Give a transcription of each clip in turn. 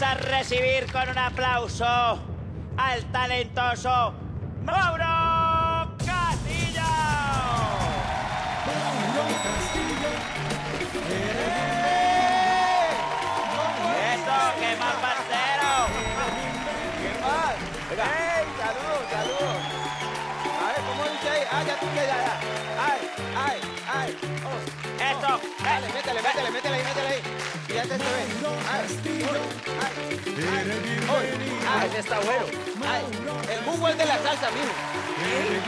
Vamos a recibir con un aplauso al talentoso Mauro Castillo. Eso, qué más Dale, métele, métele, métele ahí, métele ahí. Fíjate este ve. ¡Ay! ese está bueno. ¡Ay! El jugo es de la salsa, mijo.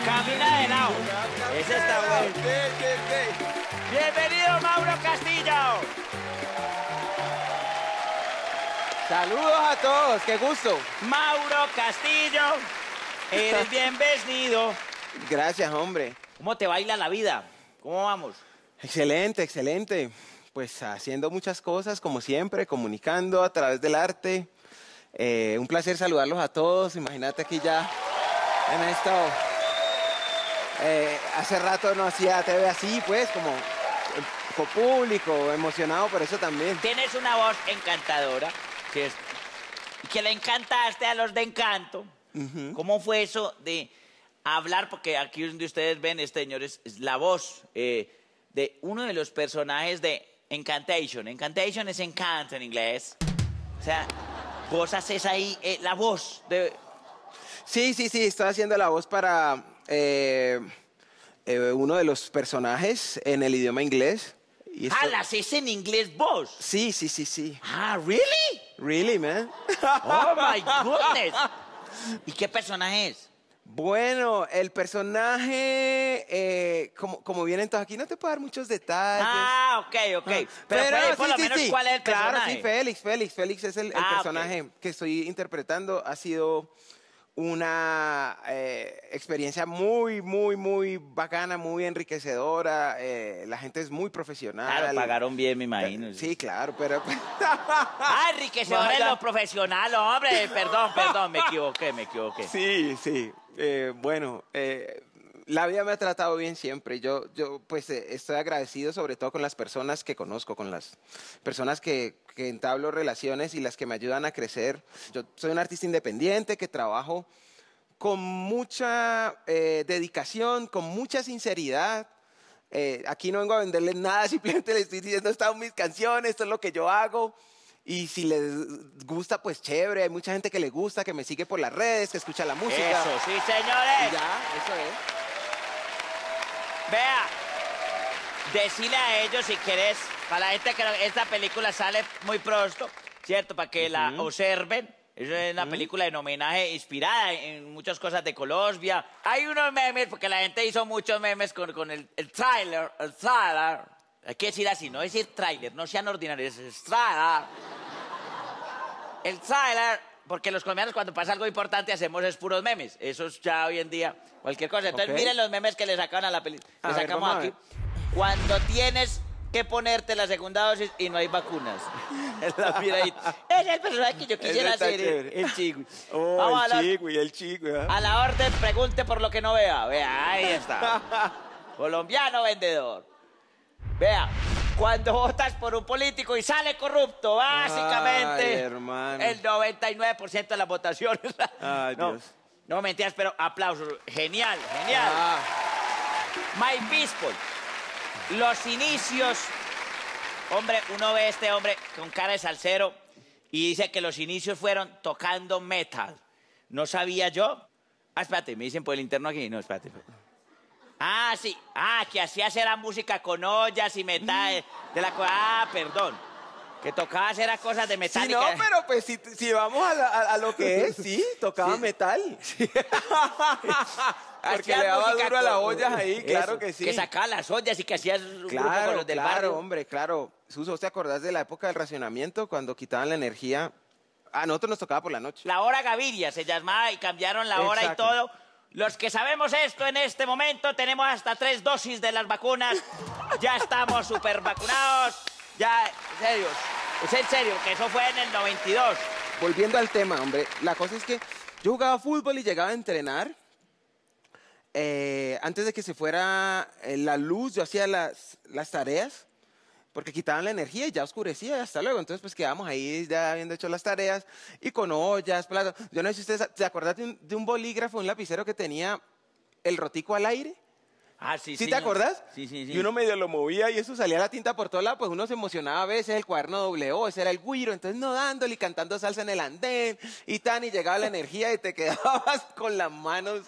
Camina de lado. Ese está bueno. Bienvenido, Mauro Castillo. Saludos a todos, qué gusto. Mauro Castillo, eres bienvenido. Gracias, hombre. ¿Cómo te baila la vida? ¿Cómo vamos? Excelente, excelente. Pues haciendo muchas cosas, como siempre, comunicando a través del arte. Eh, un placer saludarlos a todos. Imagínate aquí ya en esto. eh, hace rato no hacía TV así, pues, como eh, con público, emocionado por eso también. Tienes una voz encantadora, que, es, que le encantaste a los de Encanto. ¿Cómo fue eso de hablar? Porque aquí donde ustedes ven, este señor es, es la voz eh, de uno de los personajes de Encantation. Encantation es encanto en inglés. O sea, vos haces ahí eh, la voz de... Sí, sí, sí, estoy haciendo la voz para eh, eh, uno de los personajes en el idioma inglés. Y Ah, esto- la haces en inglés vos. Sí, sí, sí, sí. Ah, ¿really? Really, man. Oh, my goodness. ¿Y qué personaje es? Bueno, el personaje, eh, como, como vienen todos aquí, no te puedo dar muchos detalles. Ah, ok, ok. Pero, puede, por sí, lo sí, menos, sí. ¿cuál es el Claro, personaje? sí, Félix, Félix, Félix es el, el Ah, personaje que estoy interpretando. Ha sido una eh, experiencia muy, muy, muy bacana, muy enriquecedora. eh, la gente es muy profesional. Claro, pagaron bien, me imagino. Sí, claro, pero... Ah, enriquecedor Vaya. en lo profesional, hombre. Perdón, perdón, me equivoqué, me equivoqué. Sí, sí. Eh, bueno, eh, la vida me ha tratado bien siempre. Yo, yo pues eh, estoy agradecido sobre todo con las personas que conozco, con las personas que, que entablo relaciones y las que me ayudan a crecer. Yo soy un artista independiente que trabajo con mucha eh, dedicación, con mucha sinceridad. Eh, aquí no vengo a venderles nada, simplemente les estoy diciendo, estas son mis canciones, esto es lo que yo hago. Y si les gusta, pues chévere. Hay mucha gente que le gusta, que me sigue por las redes, que escucha la música. Eso, sí, Y señores. ya, eso es. Vea, decile a ellos si querés, para la gente que esta película sale muy pronto, ¿cierto? Para que la observen. Es una película en homenaje inspirada en muchas cosas de Colombia. Hay unos memes, porque la gente hizo muchos memes con, con el, el tráiler, el tráiler. Hay que decir así, no decir tráiler, no sean ordinarios, es tráiler. El tráiler, porque los colombianos cuando pasa algo importante hacemos es puros memes. Eso es ya hoy en día cualquier cosa. Entonces Ok. miren los memes que le sacaban a la película. Le ver, sacamos a aquí. Cuando tienes que ponerte la segunda dosis y no hay vacunas. Es la miradita. Es el personaje que yo quisiera chévere. el chico. Oh, Vamos a el la- y el chico. ¿eh? a la orden, pregunte por lo que no vea. Vea, ahí está. Colombiano vendedor. Vea, cuando votas por un político y sale corrupto, básicamente. Ay, hermano. El 99% de las votaciones. Ay, no, Dios. No mentiras, pero aplausos. Genial, genial. Ah, My People. Los inicios. Hombre, uno ve a este hombre con cara de salsero y dice que los inicios fueron tocando metal. No sabía yo. Ah, espérate, me dicen por el interno aquí. No, espérate. Ah, sí. Ah, que hacías era música con ollas y metal. De la, ah, perdón. Que tocabas era cosas de sí, metálica. no, pero pues si, si vamos a, la- a- a lo que es, sí, tocaba Sí. metal. Porque Hacías le daba música duro a las con- ollas ahí, Eso, claro que sí. Que sacaba las ollas y que hacías un grupo con Claro, los del claro, barrio. hombre, claro. Suso, ¿te acordás de la época del racionamiento cuando quitaban la energía? A nosotros nos tocaba por la noche. La hora Gaviria se llamaba y cambiaron la hora y Exacto. todo. Los que sabemos esto en este momento tenemos hasta tres dosis de las vacunas. Ya estamos súper vacunados. Ya, en serio. Es en serio, que eso fue en el 92. Volviendo al tema, hombre, la cosa es que yo jugaba fútbol y llegaba a entrenar. Eh, antes de que se fuera eh, la luz, yo hacía las, las tareas porque quitaban la energía y ya oscurecía y hasta luego. Entonces, pues quedamos ahí ya habiendo hecho las tareas y con ollas, platos. Yo no sé si ustedes se acuerdan de un, bolígrafo, un lapicero que tenía el rotico al aire. Ah, sí, ¿Sí te acordás? Sí, sí, sí. Y uno medio lo movía y eso salía la tinta por todos lados, pues uno se emocionaba a veces, el cuaderno doble O, ese era el guiro, entonces no dándole y cantando salsa en el andén y tan, y llegaba la energía y te quedabas con las manos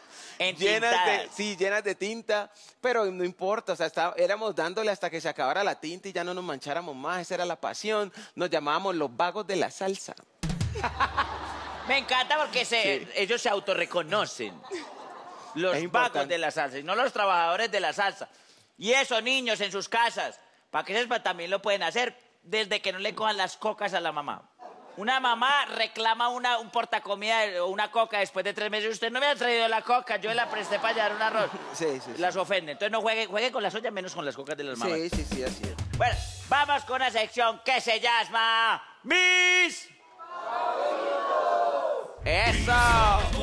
llenas de, sí, llenas de tinta, pero no importa, o sea, estaba- éramos dándole hasta que se acabara la tinta y ya no nos mancháramos más, esa era la pasión, nos llamábamos los vagos de la salsa. Me encanta porque se, Sí. ellos se autorreconocen. Los importante. de la salsa, y no los trabajadores de la salsa. Y esos niños en sus casas, para que sepan, también lo pueden hacer desde que no le cojan las cocas a la mamá. Una mamá reclama una, un portacomida o una coca después de tres meses. Usted no me ha traído la coca, yo la presté para llevar un arroz. Sí, sí, sí. Las ofende. Entonces no juegue, juegue con las ollas, menos con las cocas de las mamás. Sí, sí, sí, así es. Bueno, vamos con una sección que se llama Mis. ¡Eso!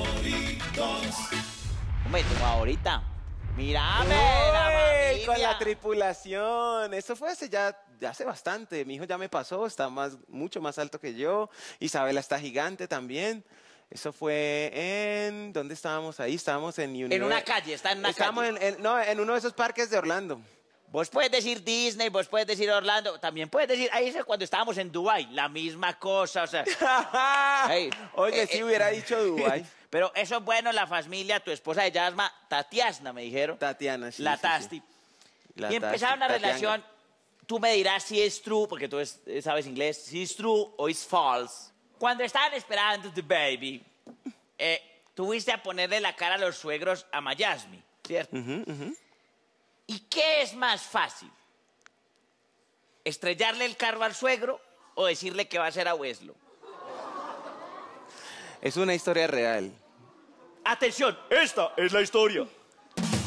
Hombre, tu favorita. Mírame, la con la tripulación. Eso fue hace ya, hace bastante. Mi hijo ya me pasó, está más, mucho más alto que yo. Isabela está gigante también. Eso fue en. ¿Dónde estábamos ahí? Estábamos en En una calle, está en una Estábamos calle. en, en- no, en uno de esos parques de Orlando. Vos puedes decir Disney, vos puedes decir Orlando, también puedes decir, ahí es cuando estábamos en Dubai, la misma cosa, o sea. Ey, Oye, eh, si eh. hubiera dicho Dubái. Pero eso es bueno, la familia, tu esposa de Yasma, Tatiasna, me dijeron. Tatiana, sí. la sí, sí. Tasti. La y empezaron Tatianga. relación. Tú me dirás si es true, porque tú es- sabes inglés, si es true o es false. Cuando estaban esperando the baby, eh, tuviste a ponerle la cara a los suegros a Mayasmi, ¿cierto? ¿Y qué es más fácil? ¿Estrellarle el carro al suegro o decirle que va a ser a Weslo? Es una historia real. Atención, esta es la historia.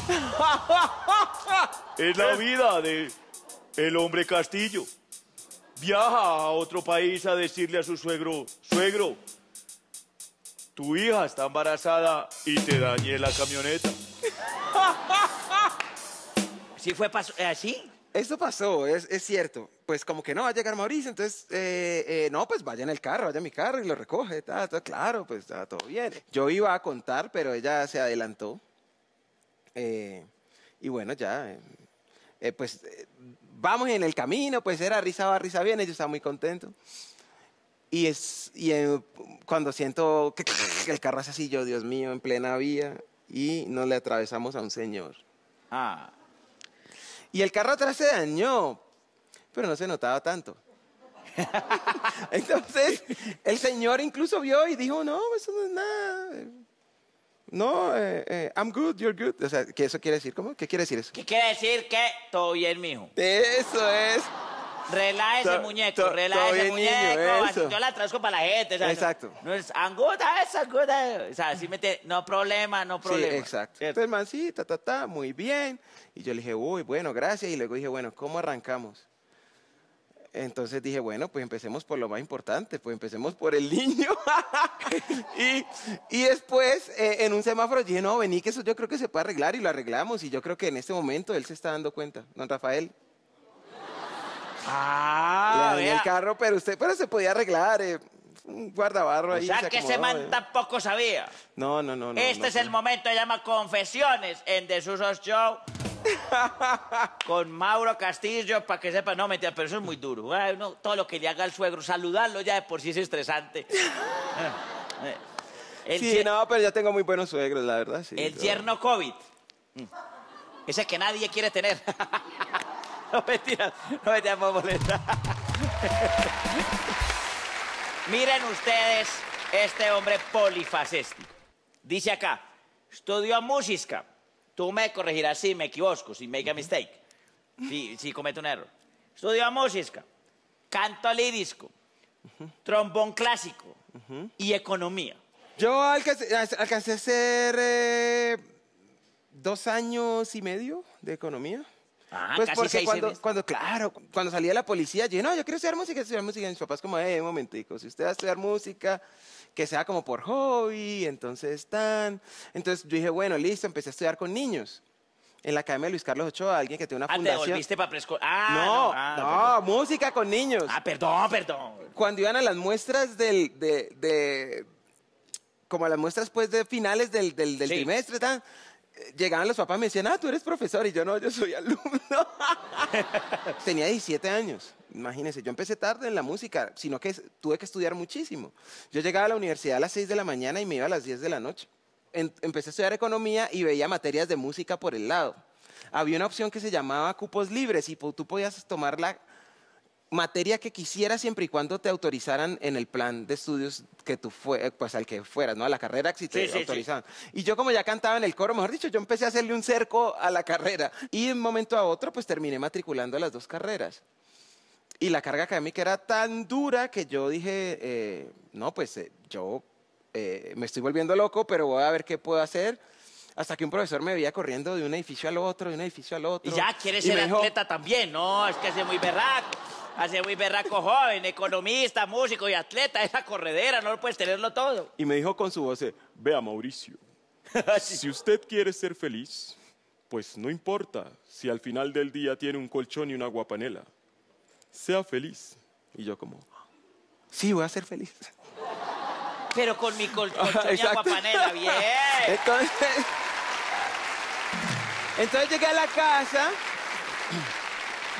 Es la vida de el hombre Castillo. Viaja a otro país a decirle a su suegro, suegro, tu hija está embarazada y te dañé la camioneta. ¿Sí fue eh, así? Eso pasó, es, es cierto. Pues como que no va a llegar Mauricio, entonces, eh, eh, no, pues vaya en el carro, vaya en mi carro y lo recoge, ta, ta, claro, pues está todo bien. Yo iba a contar, pero ella se adelantó. Eh, y bueno, ya, pues vamos en el camino, pues era risa va, risa viene, yo estaba muy contento. Y, es, y cuando siento que, que el carro hace así, yo, Dios mío, en plena vía, y nos le atravesamos a un señor. Ah. Y el carro atrás se dañó, pero no se notaba tanto. Entonces, el señor incluso vio y dijo, no, eso no es nada. No, eh, eh, I'm good, you're good. O sea, ¿qué eso quiere decir? ¿Cómo? ¿Qué quiere decir eso? ¿Qué quiere decir que todo bien, mijo? Eso es. Relájese, To- muñeco, relájese, muñeco. niño, así yo la traduzco para la gente. ¿sabes? Exacto. No es I'm good, it's good. O sea, así me entiende, no problema, no problema. Sí, exacto. ¿Cierto? Entonces, man, sí, ta, ta, ta, muy bien. Y yo le dije, uy, bueno, gracias. Y luego dije, bueno, ¿cómo arrancamos? Entonces dije, bueno, pues empecemos por lo más importante, pues empecemos por el niño. y, y después, eh, en un semáforo, dije, no, vení, que eso yo creo que se puede arreglar y lo arreglamos. Y yo creo que en este momento él se está dando cuenta, don Rafael. Ah, le el carro, pero usted, pero se podía arreglar. eh, un guardabarro O ahí. sea se que ese man tampoco sabía. No, no, no. no este no, es el momento, se llama Confesiones en Desusos Show. con Mauro Castillo, para que sepa, no, mentira, pero eso es muy duro. Ay, uno, todo lo que le haga al suegro, saludarlo ya de por sí es estresante. Eh, El, Sí, no, pero yo tengo muy buenos suegros, la verdad. Sí, el yerno COVID. Mm. Ese que nadie quiere tener. no mentiras, no me llamo molesta. Miren ustedes este hombre polifacético. Dice acá, estudió música. Tú me corregirás si me equivoco, si make a mistake. Si, si cometo un error. Estudió música, canto lírico, trombón clásico y economía. Yo alcancé, alcancé a hacer eh, dos años y medio de economía. Ah, pues casi porque seis cuando, cuando, claro, cuando salía de la policía, yo dije, no, yo quiero estudiar música, estudiar música. Y mis papás como, eh, un momentico, si usted va a estudiar música, que sea como por hobby, entonces tan... Entonces yo dije, bueno, listo, empecé a estudiar con niños. en la Academia de Luis Carlos Ochoa, alguien que tiene una Ah, te fundación. volviste para preescolar. Ah, no, ah, no, perdón. música con niños. Ah, perdón, perdón. Cuando iban a las muestras del, de, de- como a las muestras pues de finales del, del, del Sí. trimestre, tan, llegaban los papás y me decían, ah, tú eres profesor, y yo no, yo soy alumno. Tenía 17 años, imagínense, yo empecé tarde en la música, sino que tuve que estudiar muchísimo. Yo llegaba a la universidad a las 6 de la mañana y me iba a las 10 de la noche. Empecé a estudiar economía y veía materias de música por el lado. Había una opción que se llamaba cupos libres y tú podías tomar la materia que quisieras siempre y cuando te autorizaran en el plan de estudios que tú fue, pues al que fueras, ¿no? A la carrera si te Sí, sí, sí. autorizaban. Y yo como ya cantaba en el coro, mejor dicho, yo empecé a hacerle un cerco a la carrera. Y de un momento a otro, pues terminé matriculando a las dos carreras. Y la carga académica era tan dura que yo dije, eh, no, pues eh, yo eh, me estoy volviendo loco, pero voy a ver qué puedo hacer. Hasta que un profesor me veía corriendo de un edificio al otro, de un edificio al otro. Y ya quieres Y ser dijo, atleta también. No, es que hace muy berraco. Hace muy berraco joven, economista, músico y atleta. Esa corredera, no lo puedes tenerlo todo. Y me dijo con su voz, Vea, Mauricio, si usted quiere ser feliz, pues no importa si al final del día tiene un colchón y una guapanela. Sea feliz. y yo como, sí, voy a ser feliz. Pero con mi col colchón y Exacto. aguapanela, bien. Entonces, entonces llegué a la casa,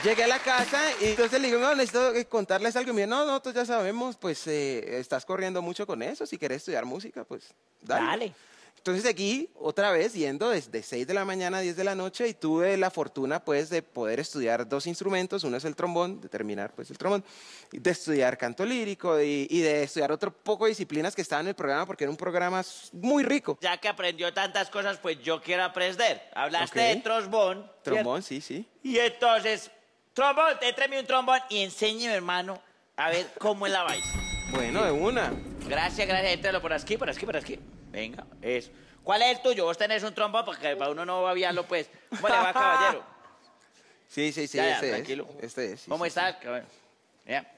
llegué a la casa y entonces le digo, no, necesito contarles algo. Y me dijo, no, nosotros ya sabemos, pues eh, estás corriendo mucho con eso, si quieres estudiar música, pues dale. Dale. Entonces seguí otra vez yendo desde 6 de la mañana a 10 de la noche y tuve la fortuna pues de poder estudiar dos instrumentos, uno es el trombón, de terminar pues el trombón, y de estudiar canto lírico y, y de estudiar otro poco de disciplinas que estaban en el programa porque era un programa muy rico. Ya que aprendió tantas cosas, pues yo quiero aprender. Hablaste Ok. de trombón. Trombón, sí, sí. Y entonces, trombón, tráeme un trombón y enséñeme, hermano, a ver cómo es la vaina. Bueno, de una. Gracias, gracias. Entralo por aquí, por aquí, por aquí. Venga, eso. ¿Cuál es el tuyo? Vos tenés un trombón porque para uno no babiarlo, pues. ¿Cómo le va, caballero? Sí, sí, sí, Ya, ya, este tranquilo. es. Este es. sí, ¿Cómo sí, estás, cabrón? Ya.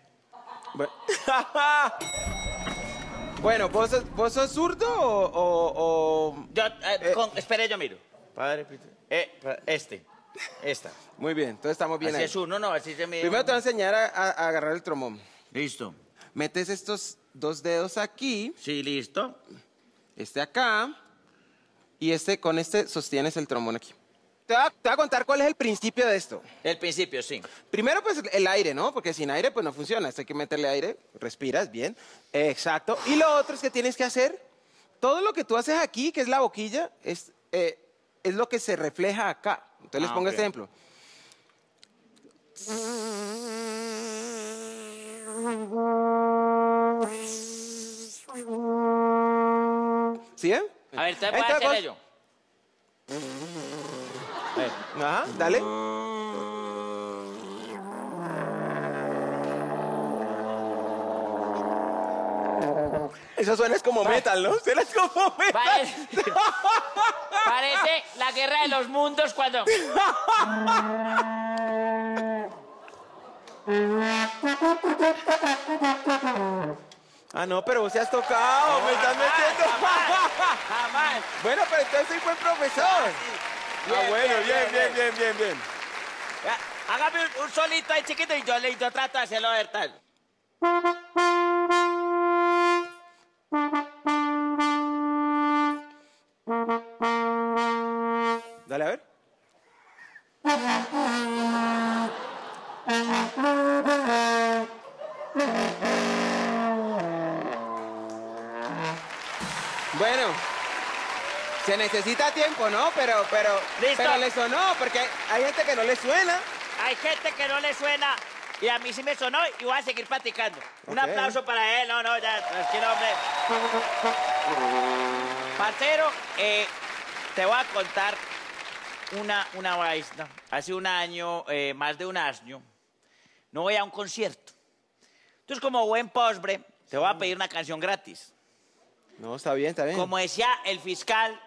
Bueno. Bueno, ¿vos sos, vos sos zurdo o, o- o- Yo, eh, Eh. con- espere, yo miro. Padre, Pito. eh, este. Esta. Muy bien, entonces estamos bien así ahí. es uno, no, así se mide. Primero te voy a enseñar a, a- a agarrar el trombón. Listo. Metes estos dos dedos aquí, Sí, listo. este acá, y este con este sostienes el trombón aquí. Te voy, a, te voy a contar cuál es el principio de esto. El principio, sí. Primero, pues el aire, ¿no? Porque sin aire, pues no funciona. Esto hay que meterle aire, respiras bien. Exacto. Y lo otro es que tienes que hacer, todo lo que tú haces aquí, que es la boquilla, es, eh, es lo que se refleja acá. Entonces les Ah, pongo ok. este ejemplo. ¿Sí? eh? A ver, te voy a vos- yo. Ajá, dale. Eso suena es como metal, ¿no? Suena es como metal. Parece, parece la guerra de los mundos cuando. Ah, no, pero vos se has tocado, me estás metiendo. Jamás. bueno, pero entonces soy buen profesor. Ah, Bien, bueno, bien, bien, bien, bien, bien, Hágame un, un solito ahí chiquito y yo le yo trato de hacerlo ver tal. Se necesita tiempo, ¿no? Pero, pero, Listo. pero le sonó, porque hay gente que no le suena. Hay gente que no le suena y a mí sí me sonó y voy a seguir platicando. Un aplauso para él. No, no, ya, tranquilo, hombre. Parcero, eh, te voy a contar una, una vaina. Hace un año, eh, más de un año, no voy a un concierto. Entonces, como buen posbre, te voy a pedir una canción gratis. No, está bien, está bien. Como decía el fiscal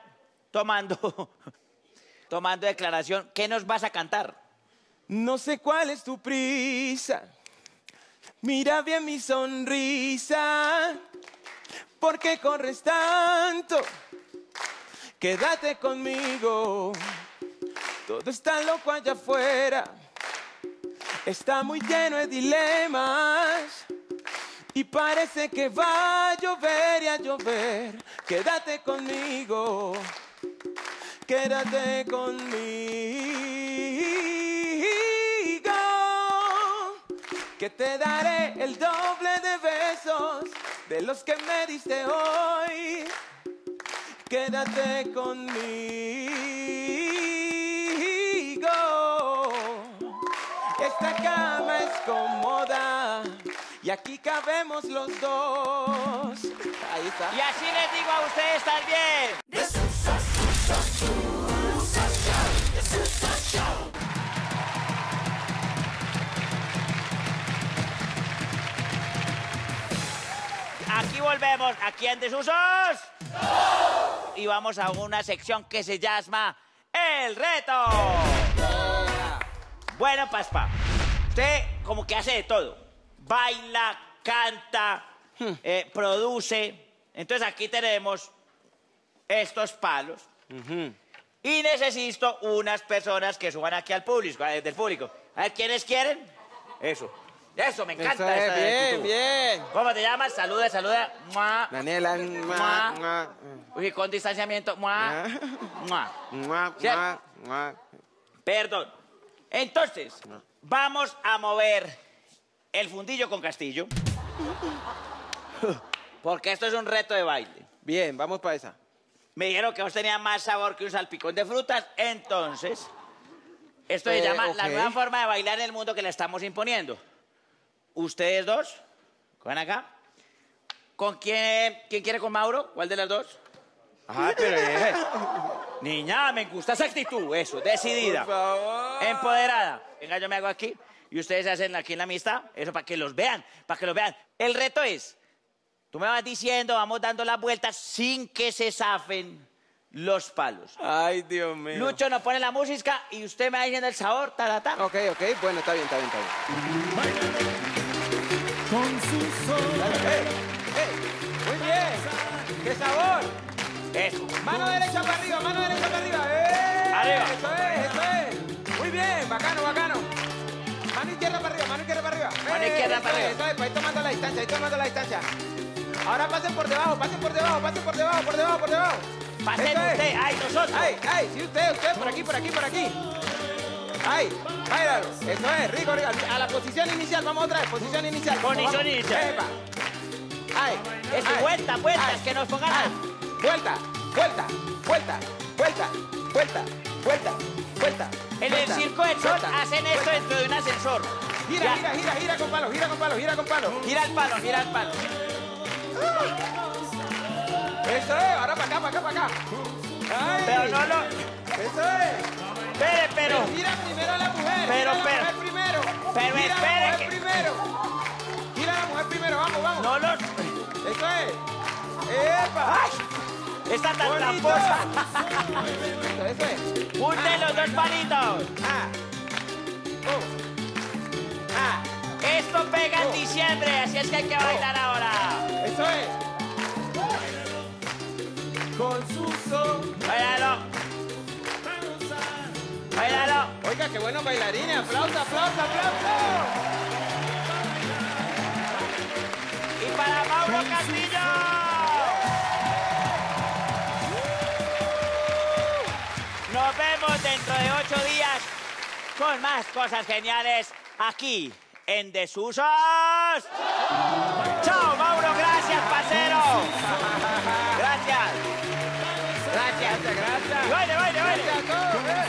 tomando, tomando declaración, ¿qué nos vas a cantar? No sé cuál es tu prisa. Mira bien mi sonrisa. ¿Por qué corres tanto? Quédate conmigo. Todo está loco allá afuera. Está muy lleno de dilemas. Y parece que va a llover y a llover. Quédate conmigo. Quédate conmigo. Que te daré el doble de besos de los que me diste hoy. Quédate conmigo. Esta cama es cómoda y aquí cabemos los dos. Ahí está. Y así les digo a ustedes también. Aquí volvemos, aquí en Desusos. Y vamos a una sección que se llama El Reto. Bueno, Paspa, usted como que hace de todo. Baila, canta, eh, produce. Entonces aquí tenemos estos palos. Y necesito unas personas que suban aquí al público, eh, del público. A ver, ¿quiénes quieren? Eso. Eso, me encanta. Eso es, esta de bien, bien. ¿Cómo te llamas? Saluda, saluda. Mua. Daniela, mua, mua, Uy, con distanciamiento. Mua. Mua. mua, Sí. mua. Perdón. Entonces, vamos a mover el fundillo con castillo. Porque esto es un reto de baile. Bien, vamos para esa. Me dijeron que vos tenías más sabor que un salpicón de frutas, entonces, esto se Eh, llama la ok. nueva forma de bailar en el mundo que le estamos imponiendo. Ustedes dos, cogen acá. ¿Con quién, quién quiere con Mauro? ¿Cuál de las dos? Ah, pero eh, Niña, me gusta esa actitud, eso, decidida. Por favor. Empoderada. Venga, yo me hago aquí y ustedes se hacen aquí en la amistad. Eso para que los vean, para que los vean. El reto es, tú me vas diciendo, vamos dando las vueltas sin que se zafen los palos. Ay, Dios mío. Lucho nos pone la música y usted me va diciendo el sabor, ta, ta, ta. Ok, ok, bueno, está bien, está bien, está bien. Dale, ey, ey, Muy bien. ¡Qué sabor! Eso. Mano derecha para arriba, mano derecha para arriba. ¡Eh! Arriba. Eso es, eso es. Muy bien, bacano, bacano. Mano izquierda para arriba, mano izquierda para arriba. Mano Eh, izquierda para arriba. Eso es, ahí tomando la distancia, ahí tomando la distancia. Ahora pasen por debajo, pasen por debajo, pasen por debajo, por debajo, por debajo. Pasen Eso es. usted, ay, nosotros. ¡Ay, ay! Sí, usted, usted, por aquí, por aquí, por aquí. ¡Ay! ¡Báilalo! Eso es, rico, rico. A la posición inicial, vamos otra vez, posición inicial. Posición inicial. Epa. ¡Ay! Eso, ay, vuelta, vueltas, ay, que nos pongan ay. Vuelta, vuelta, vuelta, vuelta, vuelta, vuelta, vuelta. En el vuelta, Circo del Sol vuelta, hacen esto vuelta. dentro de un ascensor. Gira, Ya. gira, gira, gira con palo, gira con palo, gira con palo. Gira el palo, gira el palo. Eso es, ahora para acá, para acá, para acá. ¡Ay! Pero no lo... Eso es. Espere, pero... Gira primero a la mujer. Pero, gira la pero- mujer primero. pero gira a la mujer que- primero. Gira a la mujer primero, vamos, vamos. No lo... Eso es. ¡Epa! ¡Ay! Está tan tramposa. Eso, eso es. Junten los dos palitos. Ah. Oh. Ah. Esto pega en Oh. diciembre, así es que hay que bailar ahora. Eso es. Con su son. Bailalo. Bailalo. Oiga, qué buenos bailarines. Aplauso, aplauso, aplauso. Y para Mauro Castillo. Nos vemos dentro de ocho días con más cosas geniales aquí en Desusos. Gracias, pasero. Gracias. Gracias. Gracias, Baile, baile, baile. Gracias a todos. Eh.